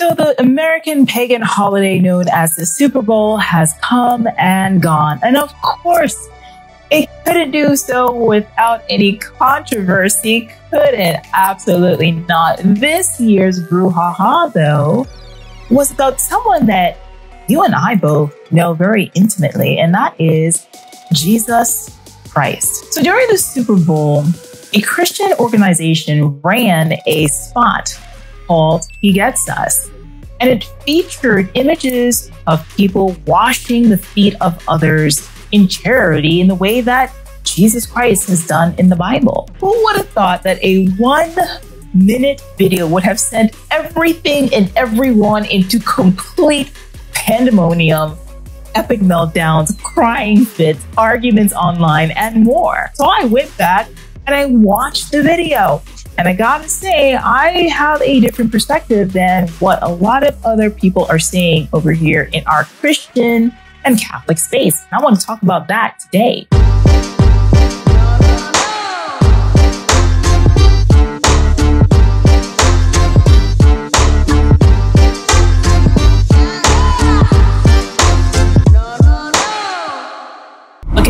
So the American pagan holiday known as the Super Bowl has come and gone. And of course, it couldn't do so without any controversy, could it? Absolutely not. This year's brouhaha, though, was about someone that you and I both know very intimately, and that is Jesus Christ. So during the Super Bowl, a Christian organization ran a spot called He Gets Us. And it featured images of people washing the feet of others in charity in the way that Jesus Christ has done in the Bible. Who would have thought that a one minute video would have sent everything and everyone into complete pandemonium, epic meltdowns, crying fits, arguments online, and more? So I went back and I watched the video. And I gotta say, I have a different perspective than what a lot of other people are seeing over here in our Christian and Catholic space. And I want to talk about that today.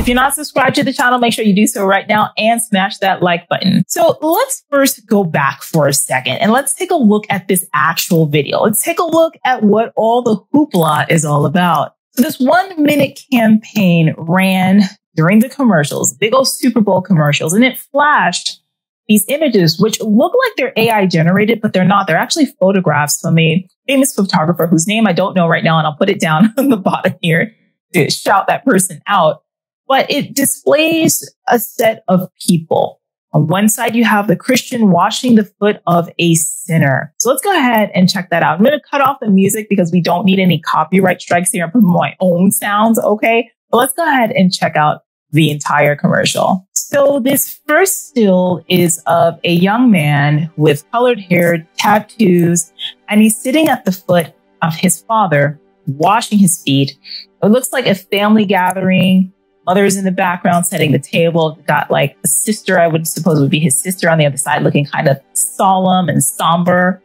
If you're not subscribed to the channel, make sure you do so right now and smash that like button. So let's first go back for a second and let's take a look at this actual video. Let's take a look at what all the hoopla is all about. So this one minute campaign ran during the commercials, big old Super Bowl commercials, and it flashed these images, which look like they're AI generated, but they're not. They're actually photographs from a famous photographer whose name I don't know right now. And I'll put it down on the bottom here to shout that person out but it displays a set of people. On one side, you have the Christian washing the foot of a sinner. So let's go ahead and check that out. I'm going to cut off the music because we don't need any copyright strikes here and put my own sounds. Okay. But let's go ahead and check out the entire commercial. So this first still is of a young man with colored hair, tattoos, and he's sitting at the foot of his father, washing his feet. It looks like a family gathering. Others in the background setting the table. Got like a sister, I would suppose would be his sister on the other side, looking kind of solemn and somber.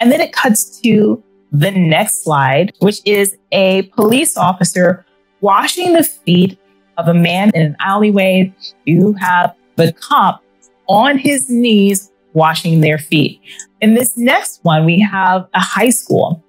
And then it cuts to the next slide, which is a police officer washing the feet of a man in an alleyway. You have the cop on his knees washing their feet. In this next one, we have a high school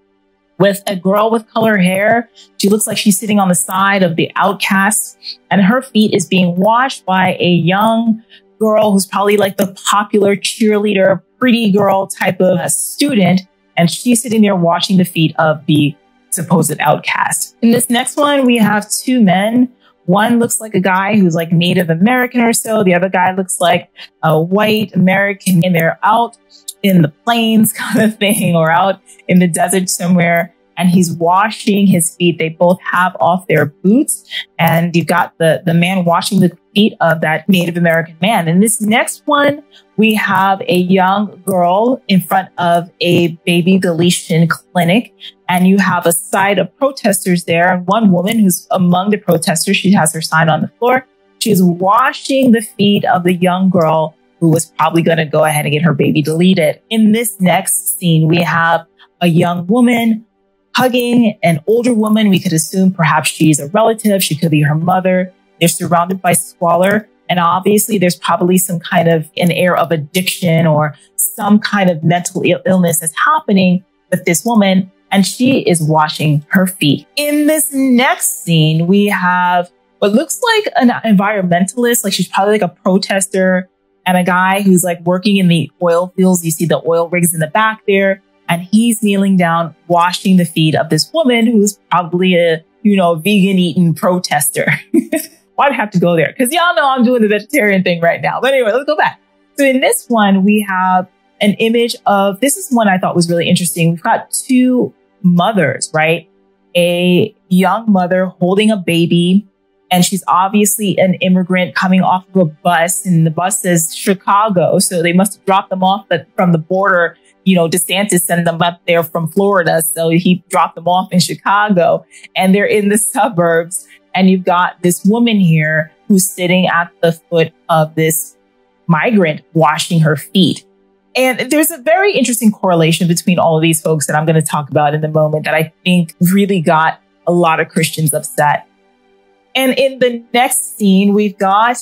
with a girl with color hair. She looks like she's sitting on the side of the outcast, and her feet is being washed by a young girl who's probably like the popular cheerleader, pretty girl type of a student. And she's sitting there washing the feet of the supposed outcast. In this next one, we have two men. One looks like a guy who's like Native American or so. The other guy looks like a white American and they're out in the plains kind of thing or out in the desert somewhere and he's washing his feet. They both have off their boots and you've got the, the man washing the feet of that Native American man. And this next one, we have a young girl in front of a baby deletion clinic and you have a side of protesters there and one woman who's among the protesters. She has her sign on the floor. She's washing the feet of the young girl who was probably going to go ahead and get her baby deleted. In this next scene, we have a young woman hugging an older woman. We could assume perhaps she's a relative. She could be her mother. They're surrounded by squalor. And obviously there's probably some kind of an air of addiction or some kind of mental illness that's happening with this woman. And she is washing her feet. In this next scene, we have what looks like an environmentalist, like she's probably like a protester and a guy who's like working in the oil fields. You see the oil rigs in the back there and he's kneeling down, washing the feet of this woman who's probably a, you know, vegan eating protester. Why'd I have to go there? Cause y'all know I'm doing the vegetarian thing right now. But anyway, let's go back. So in this one, we have an image of, this is one I thought was really interesting. We've got two mothers, right? A young mother holding a baby and she's obviously an immigrant coming off of a bus and the bus says Chicago. So they must have dropped them off from the border. You know, DeSantis sent them up there from Florida. So he dropped them off in Chicago and they're in the suburbs. And you've got this woman here who's sitting at the foot of this migrant washing her feet. And there's a very interesting correlation between all of these folks that I'm going to talk about in the moment that I think really got a lot of Christians upset. And in the next scene, we've got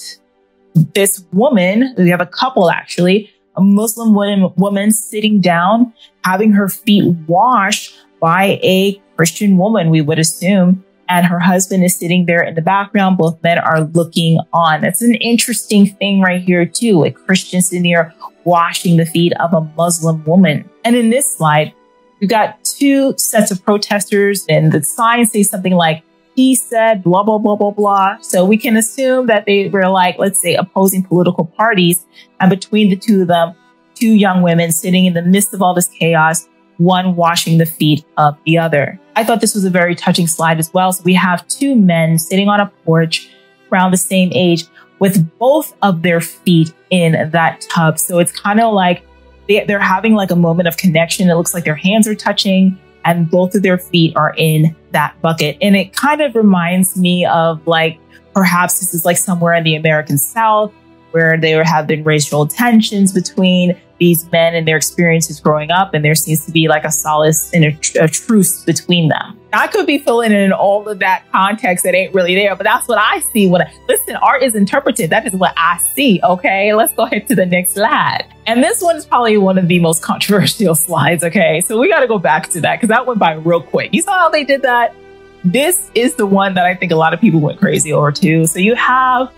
this woman, we have a couple actually, a Muslim woman, woman sitting down, having her feet washed by a Christian woman, we would assume. And her husband is sitting there in the background. Both men are looking on. That's an interesting thing right here, too. A Christian sitting there washing the feet of a Muslim woman. And in this slide, we've got two sets of protesters, and the signs say something like, he said, blah, blah, blah, blah, blah. So we can assume that they were like, let's say, opposing political parties. And between the two of them, two young women sitting in the midst of all this chaos, one washing the feet of the other. I thought this was a very touching slide as well. So we have two men sitting on a porch around the same age with both of their feet in that tub. So it's kind of like they, they're having like a moment of connection. It looks like their hands are touching and both of their feet are in that bucket. And it kind of reminds me of like, perhaps this is like somewhere in the American South where there have been racial tensions between these men and their experiences growing up, and there seems to be like a solace and a, tr- a, truce between them. I could be filling in all of that context that ain't really there, but that's what I see when I listen. Art is interpreted. That is what I see. Okay, let's go ahead to the next slide. And this one is probably one of the most controversial slides. Okay, so we got to go back to that because that went by real quick. You saw how they did that. This is the one that I think a lot of people went crazy over too. So you have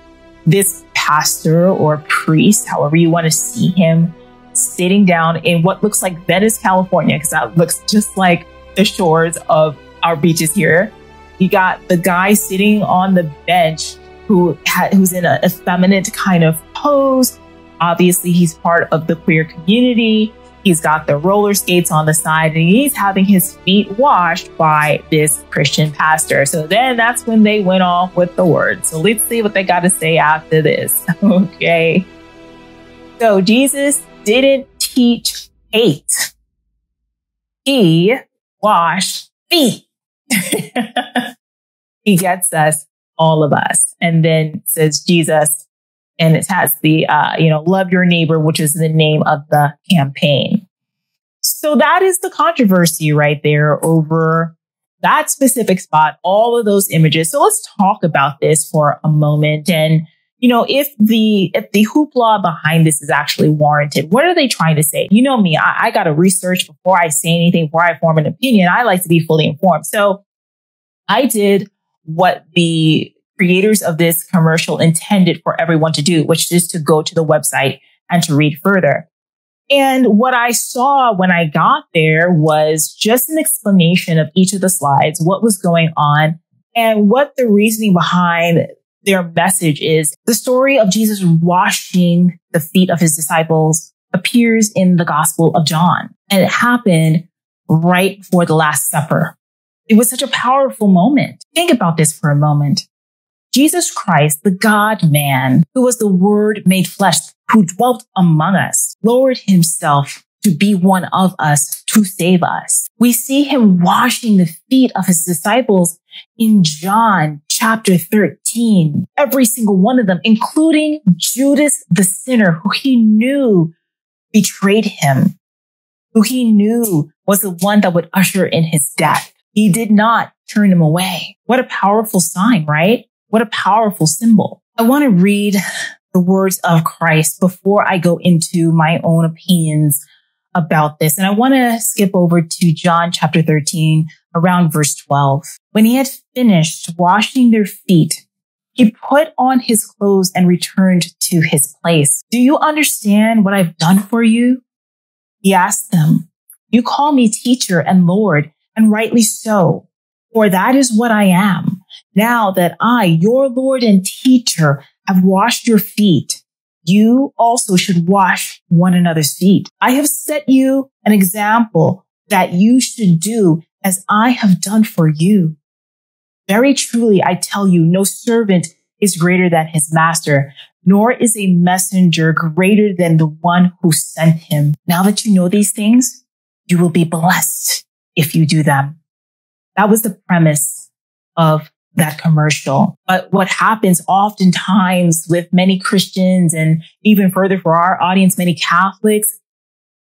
this pastor or priest, however you want to see him, sitting down in what looks like Venice, California, because that looks just like the shores of our beaches here. You got the guy sitting on the bench who ha- who's in a effeminate kind of pose. Obviously, he's part of the queer community. He's got the roller skates on the side and he's having his feet washed by this Christian pastor. So then that's when they went off with the word. So let's see what they got to say after this. Okay. So Jesus didn't teach hate. He washed feet. he gets us, all of us. And then says Jesus, and it has the, uh, you know, love your neighbor, which is the name of the campaign. So that is the controversy right there over that specific spot, all of those images. So let's talk about this for a moment. And you know, if the, if the hoopla behind this is actually warranted, what are they trying to say? You know me, I, I got to research before I say anything, before I form an opinion. I like to be fully informed. So I did what the creators of this commercial intended for everyone to do, which is to go to the website and to read further. And what I saw when I got there was just an explanation of each of the slides, what was going on and what the reasoning behind their message is the story of Jesus washing the feet of his disciples appears in the Gospel of John. And it happened right before the Last Supper. It was such a powerful moment. Think about this for a moment. Jesus Christ, the God man, who was the word made flesh, who dwelt among us, lowered himself to be one of us to save us. We see him washing the feet of his disciples in John chapter 13. Every single one of them, including Judas the sinner who he knew betrayed him, who he knew was the one that would usher in his death. He did not turn him away. What a powerful sign, right? What a powerful symbol. I want to read the words of Christ before I go into my own opinions about this. And I want to skip over to John chapter 13 around verse 12. When he had finished washing their feet, he put on his clothes and returned to his place. Do you understand what I've done for you? He asked them, you call me teacher and Lord, and rightly so, for that is what I am. Now that I, your Lord and teacher, have washed your feet, you also should wash one another's feet. I have set you an example that you should do as I have done for you. Very truly, I tell you, no servant is greater than his master, nor is a messenger greater than the one who sent him. Now that you know these things, you will be blessed if you do them. That was the premise of that commercial. But what happens oftentimes with many Christians and even further for our audience, many Catholics,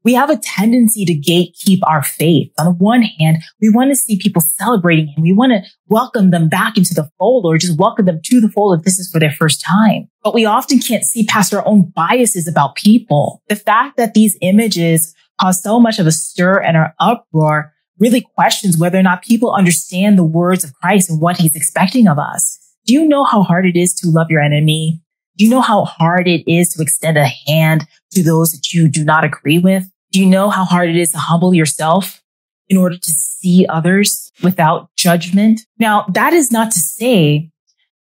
We have a tendency to gatekeep our faith. On the one hand, we want to see people celebrating him. We want to welcome them back into the fold or just welcome them to the fold if this is for their first time. But we often can't see past our own biases about people. The fact that these images cause so much of a stir and an uproar really questions whether or not people understand the words of Christ and what he's expecting of us. Do you know how hard it is to love your enemy? Do you know how hard it is to extend a hand to those that you do not agree with? Do you know how hard it is to humble yourself in order to see others without judgment? Now, that is not to say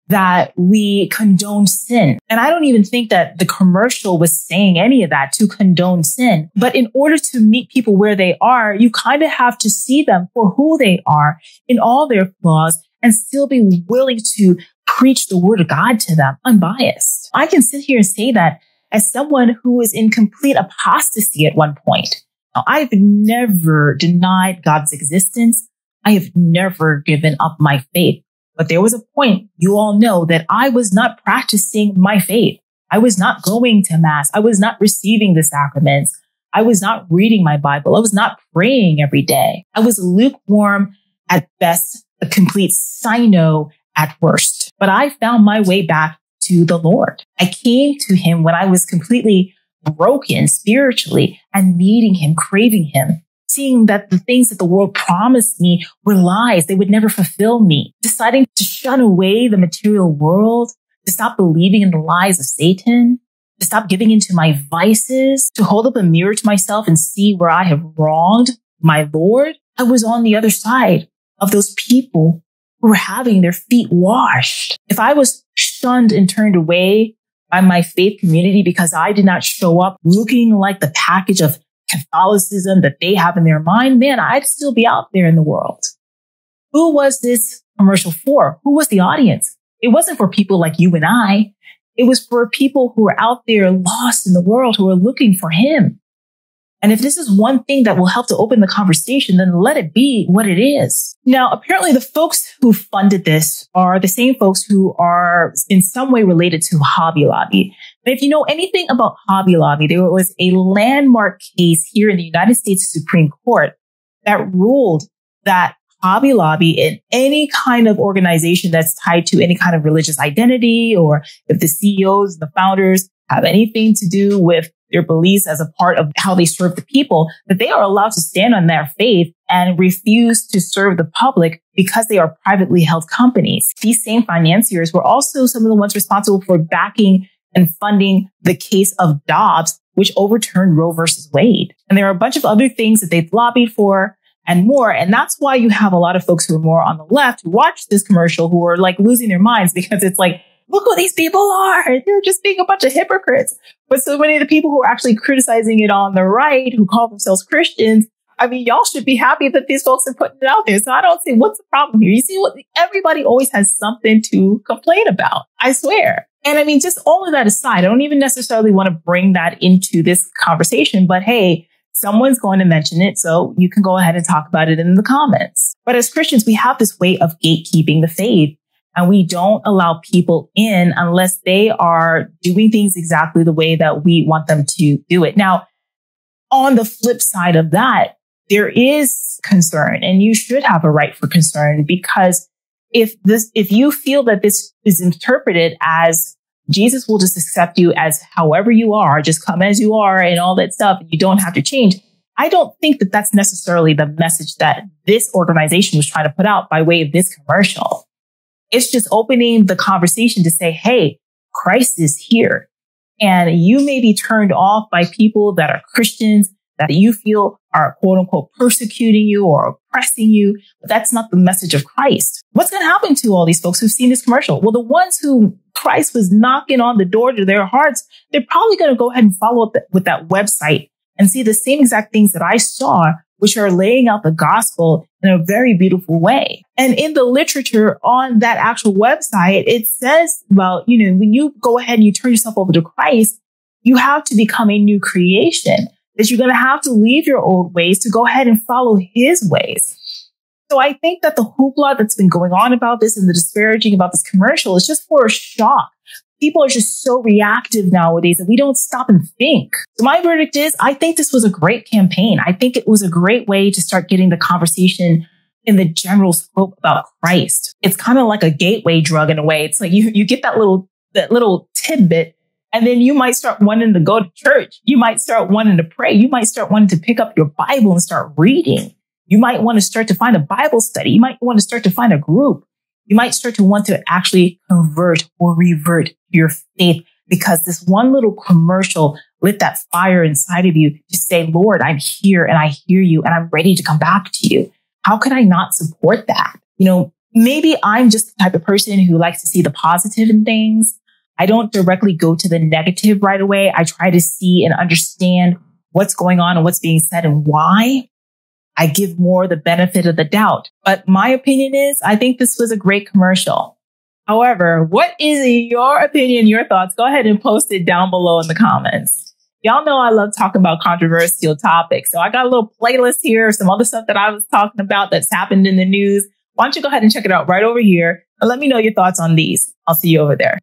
that we condone sin. And I don't even think that the commercial was saying any of that to condone sin. But in order to meet people where they are, you kind of have to see them for who they are in all their flaws and still be willing to preach the word of God to them unbiased. I can sit here and say that as someone who was in complete apostasy at one point. Now, I've never denied God's existence. I have never given up my faith. But there was a point, you all know, that I was not practicing my faith. I was not going to mass. I was not receiving the sacraments. I was not reading my Bible. I was not praying every day. I was lukewarm at best, a complete CINO at worst. But I found my way back to the Lord. I came to him when I was completely broken spiritually and needing him, craving him, seeing that the things that the world promised me were lies. They would never fulfill me, deciding to shun away the material world, to stop believing in the lies of Satan, to stop giving into my vices, to hold up a mirror to myself and see where I have wronged my Lord. I was on the other side of those people were having their feet washed. If I was shunned and turned away by my faith community because I did not show up looking like the package of Catholicism that they have in their mind, man, I'd still be out there in the world. Who was this commercial for? Who was the audience? It wasn't for people like you and I. It was for people who are out there lost in the world who are looking for him. And if this is one thing that will help to open the conversation, then let it be what it is. Now, apparently the folks who funded this are the same folks who are in some way related to Hobby Lobby. And if you know anything about Hobby Lobby, there was a landmark case here in the United States Supreme Court that ruled that Hobby Lobby in any kind of organization that's tied to any kind of religious identity or if the CEOs, the founders have anything to do with their beliefs as a part of how they serve the people, that they are allowed to stand on their faith and refuse to serve the public because they are privately held companies. These same financiers were also some of the ones responsible for backing and funding the case of Dobbs, which overturned Roe versus Wade. And there are a bunch of other things that they've lobbied for and more. And that's why you have a lot of folks who are more on the left who watch this commercial who are like losing their minds because it's like, look who these people are. They're just being a bunch of hypocrites. But so many of the people who are actually criticizing it on the right, who call themselves Christians, I mean, y'all should be happy that these folks are putting it out there. So I don't see what's the problem here. You see what everybody always has something to complain about. I swear. And I mean, just all of that aside, I don't even necessarily want to bring that into this conversation, but hey, someone's going to mention it. So you can go ahead and talk about it in the comments. But as Christians, we have this way of gatekeeping the faith and we don't allow people in unless they are doing things exactly the way that we want them to do it. Now, on the flip side of that, there is concern and you should have a right for concern because if this, if you feel that this is interpreted as Jesus will just accept you as however you are, just come as you are and all that stuff, and you don't have to change. I don't think that that's necessarily the message that this organization was trying to put out by way of this commercial. It's just opening the conversation to say, Hey, Christ is here. And you may be turned off by people that are Christians that you feel are quote unquote persecuting you or oppressing you, but that's not the message of Christ. What's going to happen to all these folks who've seen this commercial? Well, the ones who Christ was knocking on the door to their hearts, they're probably going to go ahead and follow up with that website and see the same exact things that I saw which are laying out the gospel in a very beautiful way. And in the literature on that actual website, it says, well, you know, when you go ahead and you turn yourself over to Christ, you have to become a new creation, that you're going to have to leave your old ways to go ahead and follow his ways. So I think that the hoopla that's been going on about this and the disparaging about this commercial is just for a shock people are just so reactive nowadays that we don't stop and think. So my verdict is I think this was a great campaign. I think it was a great way to start getting the conversation in the general scope about Christ. It's kind of like a gateway drug in a way. It's like you, you get that little, that little tidbit and then you might start wanting to go to church. You might start wanting to pray. You might start wanting to pick up your Bible and start reading. You might want to start to find a Bible study. You might want to start to find a group. You might start to want to actually convert or revert your faith because this one little commercial lit that fire inside of you to say, Lord, I'm here and I hear you and I'm ready to come back to you. How could I not support that? You know, maybe I'm just the type of person who likes to see the positive in things. I don't directly go to the negative right away. I try to see and understand what's going on and what's being said and why. I give more the benefit of the doubt. But my opinion is I think this was a great commercial. However, what is your opinion, your thoughts? Go ahead and post it down below in the comments. Y'all know I love talking about controversial topics. So I got a little playlist here, some other stuff that I was talking about that's happened in the news. Why don't you go ahead and check it out right over here and let me know your thoughts on these. I'll see you over there.